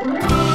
Bye.